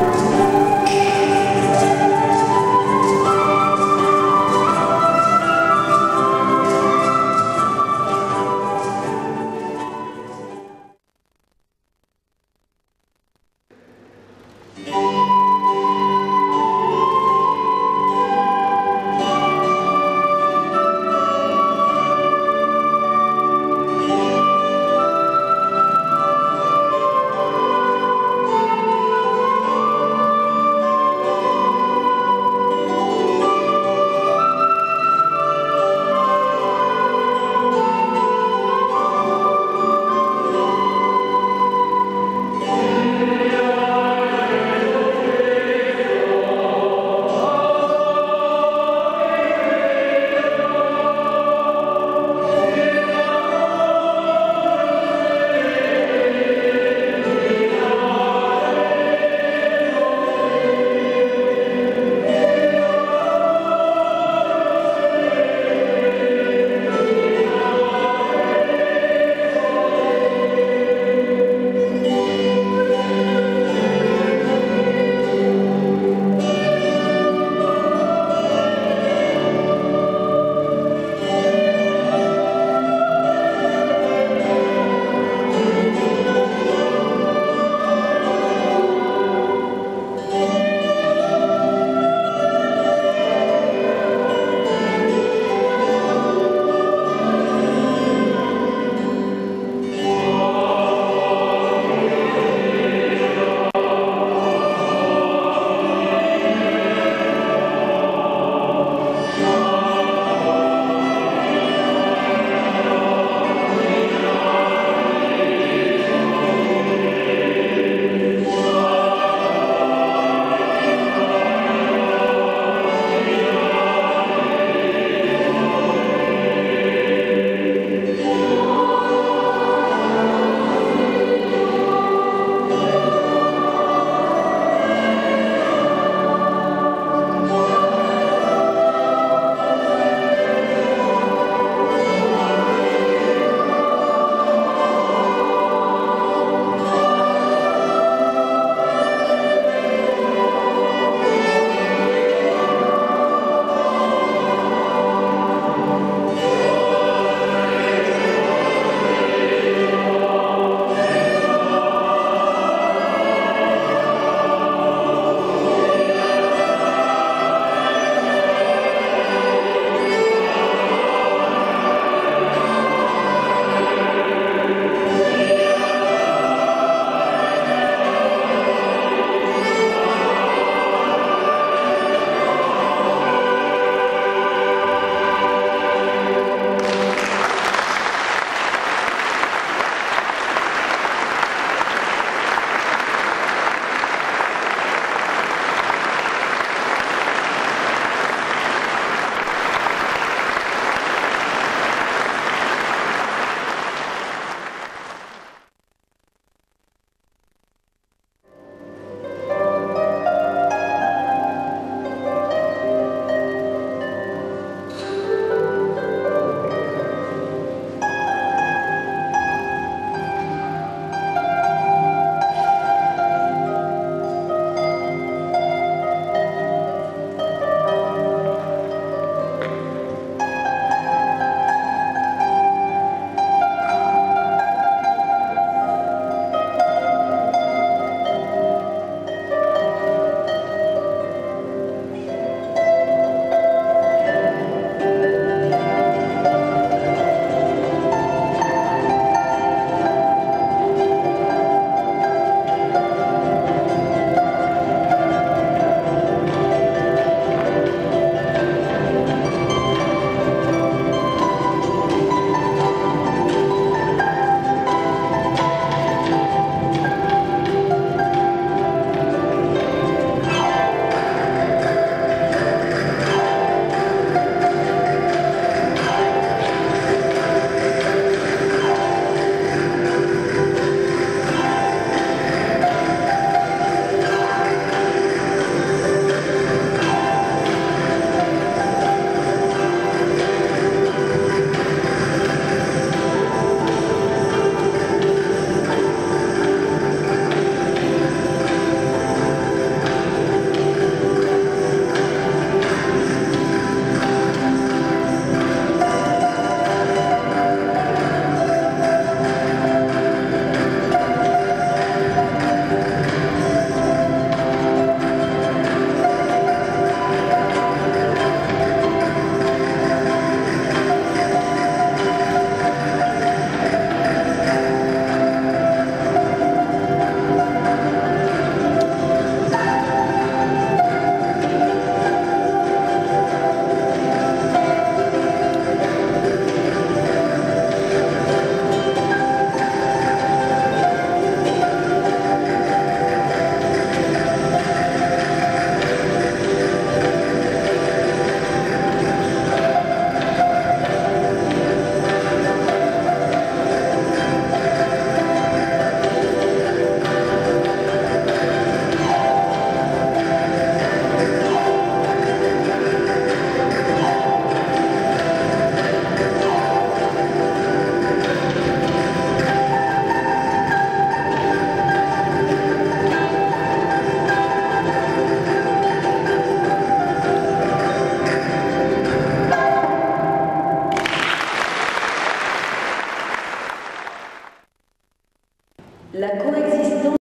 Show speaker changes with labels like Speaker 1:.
Speaker 1: Yeah. La coexistence